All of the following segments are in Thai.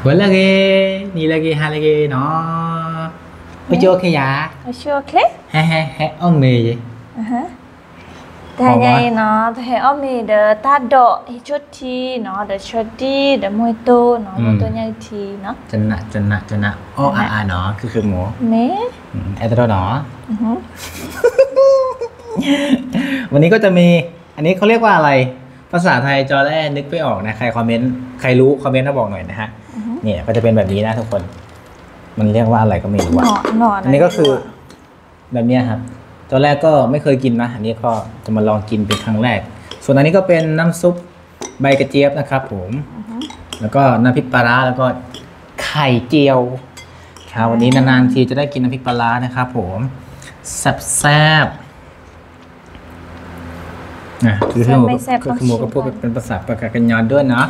Buat lagi. Ni lagi, ha lagi. No. Ojo ke ya. Ở chưa click He he he. Ông mì vậy. à hả Khó Thế quá. này nó thế ông mình đỡ ta độ thì chút thì nó đỡ chút đi đỡ môi tô nó Ừ. môi tô nhai thì nó จนหนักจนหนักจนหนักโอ้อาอาเนาะคือคือหมู mé อืมไอตัวเนาะ Ừ hứ. วันนี้ก็จะมีอันนี้เขาเรียกว่าอะไร ภาษาไทยจอแรกนึกไม่ออกนะ ใครคอมเมนต์ ใครรู้คอมเมนต์มาบอกหน่อยนะฮะ เนี่ยก็จะเป็นแบบนี้นะทุกคน มันเรียกว่าอะไรก็ไม่รู้อะ nọ nọ อันนี้ก็คือแบบเนี้ยครับตอนแรกก็ไม่เคยกินนะ อันนี้ก็จะมาลองกินเป็นครั้งแรก ส่วนอันนี้ก็เป็นน้ำซุปใบกระเจี๊ยบนะครับผม แล้วก็น้ำพริกปลาร้าแล้วก็ไข่เจียวครับวันนี้นานๆทีจะได้กินน้ำพริกปลาร้านะครับผมแซ่บๆนะคือคือหมูก็คือหมูก็พูดเป็นภาษาปากกากันยอนด้วยนะ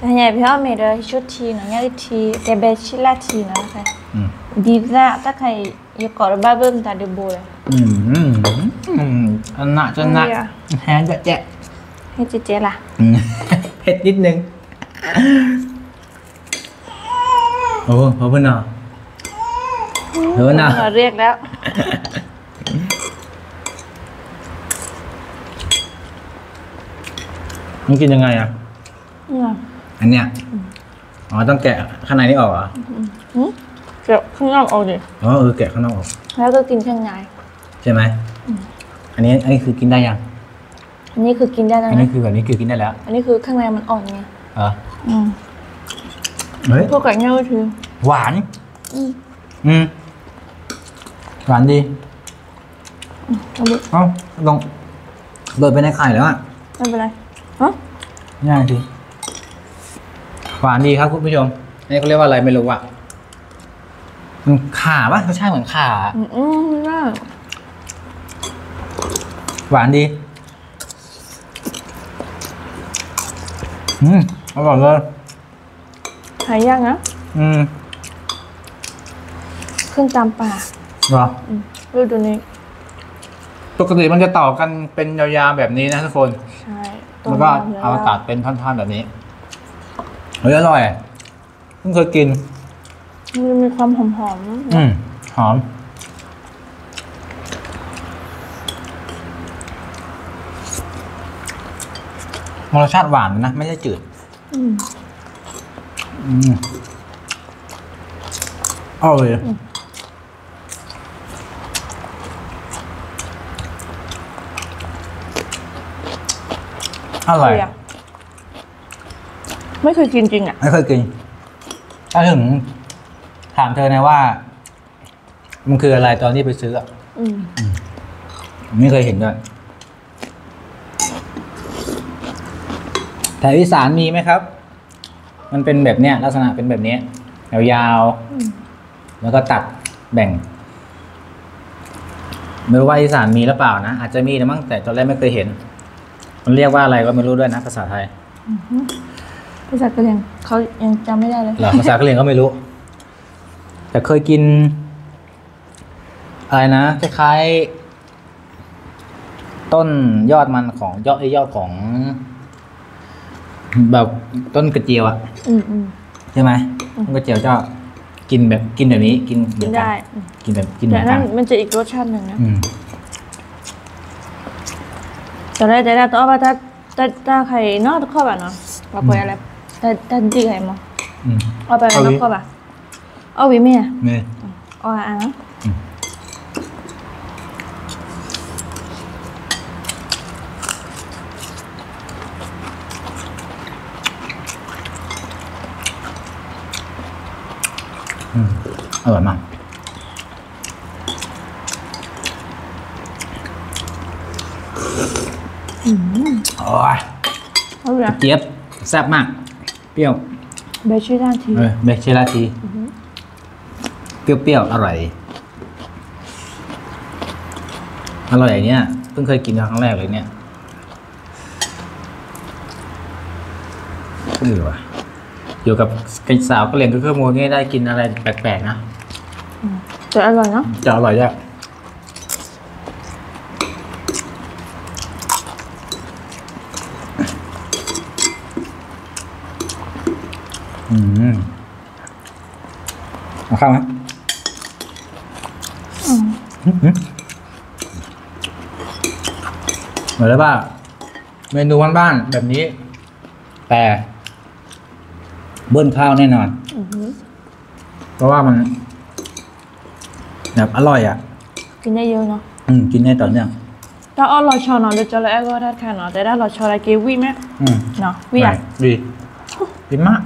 Thế này phía ông mình đỡ chút thì nó nhai thì cái bé chỉ là thì nó phải อืม đi ra ta phải yêu cầu ba bơm ta được bồi อืมอืมอืมอันหนักจนหนักอะไรอะแฮงจะแจ๊ะ hay chị chế là อืมเผ็ดนิดนึงโอ้พอเพื่อนเนาะเออเนาะ nó riêng đó มันกินยังไงอะ Ừ. อันเนี้ยอ๋อต้องแกะข้างในนี่ออกเหรอ Ừ. Kiểu không ngon ổn gì อ๋อเออแกะข้างนอกออก แล้วก็กินข้างในใช่ไหมอันนี้อันนี้คือกินได้ยัง อันนี้คือกินได้แล้วอันนี้นะคือแบบนี้คือกินได้แล้วอันนี้คือข้างในมันอ่อนไงเอออืมเฮ้ยพวกกับเงาคือหวานอืมอืมหวานดีเอาดิเอ้าลงเบิดไปในไข่แล้วอะไม่เป็นไรฮะง่ายดี หวานดีครับคุณผู้ชมอันนี้เขาเรียกว่าอะไรไม่รู้อะมันข่าปะรสชาติเหมือนข่าอืมอืมไม่ได้หวานดีอืมอร่อยเลยหายยากนะอืมขึ้นตามป่าเหรออืมดูดูนี่ปกติมันจะต่อกันเป็นยาวๆแบบนี้นะทุกคน ใช่แล้วก็เอาตัดเป็นท่อนๆแบบนี้ เฮ้ยอร่อยเพิ่งเคยกิน มันมีความหอมหอมอืมหอมมันรสชาติหวานนะ ไม่ใช่จืดๆอืมอืมอร่อยอร่อยะ ไม่เคยกินจริงอะ ไม่เคยกินถ้าถึงถามเธอนะว่า มันคืออะไรตอนที่ไปซื้ออะอืมไม่เคยเห็นด้วยแถวอีสานมีไหมครับ มันเป็นแบบเนี้ยลักษณะเป็นแบบเนี้ยยาวอืมๆแล้วก็ตัดแบ่ง ไม่รู้ว่าอีสานมีหรือเปล่านะ อาจจะมีนะมั้งแต่ตอนแรกไม่เคยเห็น มันเรียกว่าอะไรก็ไม่รู้ด้วยนะ ภาษาไทย ภาษากะเหรี่ยงเขายังจำไม่ได้เลยเหรอภาษากะเหรี่ยงก็ไม่รู้ แต่เคยกิน อะไรนะคล้ายๆต้นยอดมันของยอดไอ้ยอดของ แบบต้นกระเจียวอะอืมอืมใช่ไหมต้นกระเจียวจะกินแบบกินแบบนี้ กินกิเดียนวกัได้นอืมกินแบบกินเหแต่มือนกันั่นนมันจะอีกรสชาติหนึ่งนะอืม แต่ได้แต่ได้ตัวว่าถ้าถ้าถ้าใครนอกข้อแบบเนาะว่าคุยอะไร แต่แต่ดีใครมั้งอืมเอาไปเอานวิอกข้อแบบเอาวิเมียนี่เอาอะนะอร่อยมากโอ้ยเอาเลยเจี๊ยบแซ่บมาก เปรี้ยวเบชื่อด้านทีเออเบคเชลาที เปรี้ยวๆ อร่อย อร่อยอย่างเนี้ย เพิ่งเคยกินครั้งแรกเลยเนี่ยเออว่ะอยู่กับกิสาวก็เรียนก็เครื่องมือนี่ได้กินอะไรแปลกๆนะ แต่อร่อยเนาะจะอร่อยด้วย อืมเอาข้าวไหมอืมหืมหืมเหมือนเลยว่า เมนูบ้านๆแบบนี้ แต่เบิ้ลข้าวแน่นอนอือหือเพราะว่ามัน แบบอร่อยอะ กินได้เยอะเนาะอืมกินได้ต่อเนื่องถ้าอ้อเราชอเนาะเดี๋ยวจะเลยก็ได้ค่ะเนาะแต่ถ้าเราชออะไรกีวีไหมอืมเนาะวีอะดีดีมาก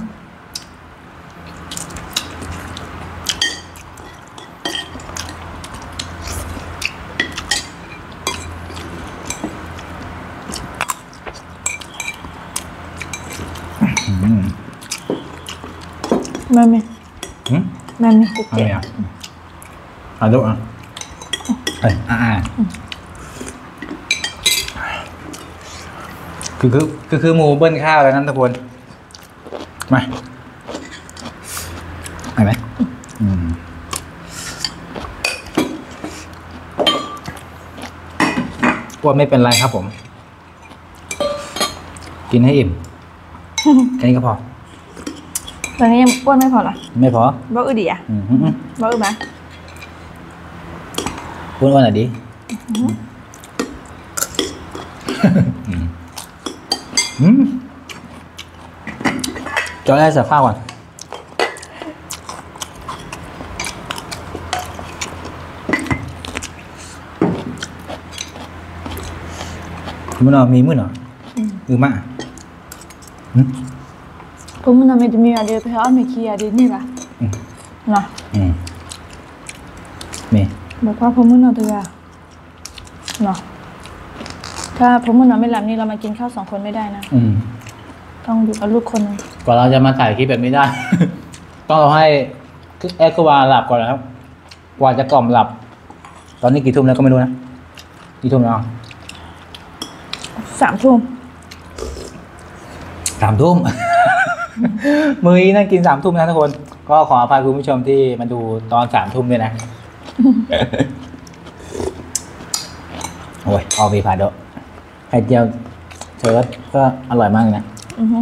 อืม แม่มีอืมแม่มีกุ๊กเอาเจ๊ไงอะเอาดูอะเอ้ยอ่าอ่าคือคือคือคือหมูเบิ้ลข้าวแล้วนั้นทุกคนมาไปไหมอืมอ้วนไม่เป็นไรครับผม กินให้อิ่ม แค่นี้ก็พอ ตอนนี้ยังอ้วนไม่พอเหรอ ไม่พอบ่อึดดีอะอืมอืมอืมบ่อึดไหมอ้วนอ้วนหน่อยดิอืมจอแรกใส่ข้าวก่อนมันเอามีมือเหรออือมาอืม ผมมันทำไมจะมีอะไรเพราะไม่ขี้อะไรนี่ล่ะอืมเนาะอืมมีบอกว่าผมมันเอาตัวเนาะถ้าผมมันเอาไม่หลับนี่เรามากินข้าวสองคนไม่ได้นะอืมต้องอยู่กับลูกคนหนึงกว่าเราจะมาถ่ายคลิปแบบนี้ได้ ต้องเราให้แอคควาหลับก่อนนะครับ กว่าจะกล่อมหลับ ตอนนี้กี่ทุ่มแล้วก็ไม่รู้นะกี่ทุ่มแล้วสามทุ่มสามทุ่ม มือนี้นั่งกินสามทุ่มนะทุกคน ก็ขออภัยคุณผู้ชมที่มาดูตอนสามทุ่มด้วยนะ โอ้ยออวีพาโดะไข่เจียวเชิร์ดก็อร่อยมากเลยนะอือฮึ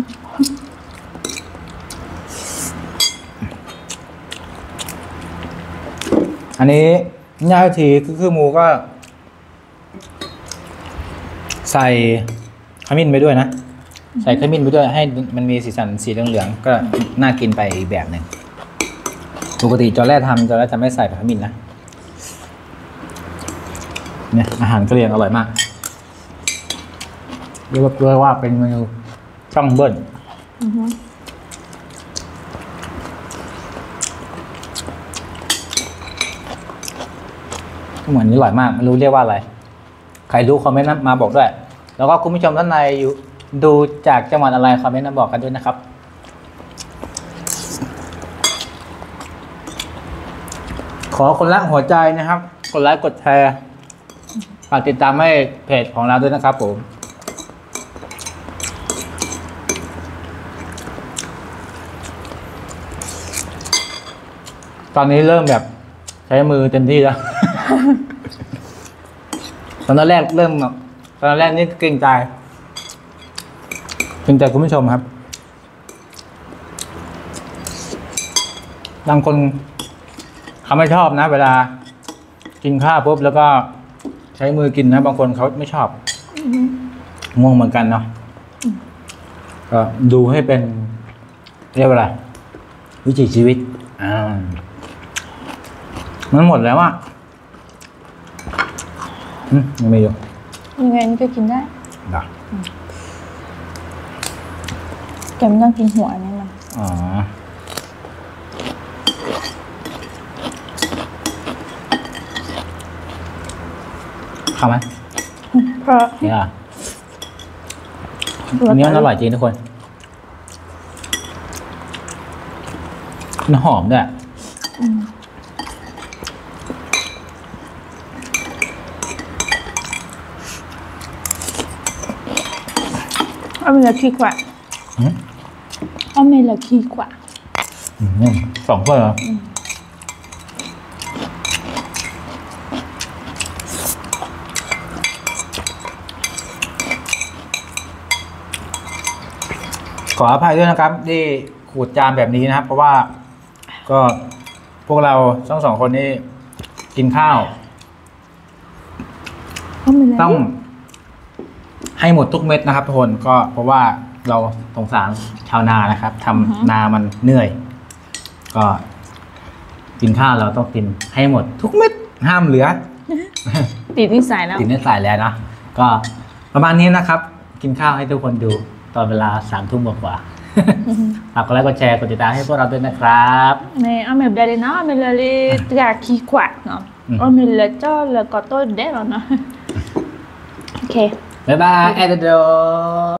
อันนี้ย่าทีคือคือหมูก็ ใส่ขมิ้นไปด้วยนะ ใส่ขมิ้นไปด้วยให้มันมีสีสันสีเหลืองๆก็น่ากินไปอีกแบบหนึ่งปกติจอแรกทำจอแรกจะไม่ใส่ขมิ้นนะเนี่ยอาหารกะเหรี่ยงอร่อยมากเรียกว่าเรียกว่าเป็นเมนูช่องเบิ้ลอือฮึเหมือนนี้อร่อยมากไม่รู้เรียกว่าอะไร ใครรู้คอมเมนต์มาบอกด้วย แล้วก็คุณผู้ชมท่านในอยู่ ดูจากจังหวัดอะไรคอมเมนต์มาบอกกันด้วยนะครับ ขอคนละหัวใจนะครับ กดไลค์กดแชร์ฝากติดตามให้เพจของเราด้วยนะครับผมตอนนี้เริ่มแบบใช้มือเต็มที่แล้ว ตอนแรกเริ่มแบบตอนแรกนี่เกรงใจ เกรงใจคุณผู้ชมครับ บางคนเขาไม่ชอบนะ เวลากินข้าวปุ๊บแล้วก็ใช้มือกินนะ บางคนเขาไม่ชอบงงเหมือนกันเนาะก็ดูให้เป็นเรียกว่าอะไรวิถีชีวิตอ่ามันหมดแล้วอะอืมยังไม่อยู่ยังไงนี่ก็กินได้ดะ แกไม่ต้องกินหัวอันนี้มันอ๋อเข้าไหมเพราะเนี่ยอันนี้มันอร่อยจริงทุกคนมันหอมด้วยเอาเมละขี้กว่าอืม เอาเมละขี้กว่าอืมสองคนเหรอขออภัยด้วยนะครับ ที่ขูดจานแบบนี้นะครับ เพราะว่าก็พวกเราทั้งสองคนนี่กินข้าวเขามีอะไรต้องให้หมดทุกเม็ดนะครับทุกคนก็เพราะว่า เราสงสารชาวนานะครับทำนามันเหนื่อย ก็กินข้าวเราต้องกินให้หมด ทุกเม็ดห้ามเหลือ ติดนิสัยแล้วติดนิสัยแล้วนะก็ประมาณนี้นะครับ กินข้าวให้ทุกคนดูตอนเวลาสามทุ่มกว่าๆฝากกดไลค์กดแชร์กดติดตามให้พวกเราด้วยนะครับ Mais on me blague non, mais le les qui quoi non. Mhm. On me le to le coteau de non. OK. บ๊ายบายแอดเด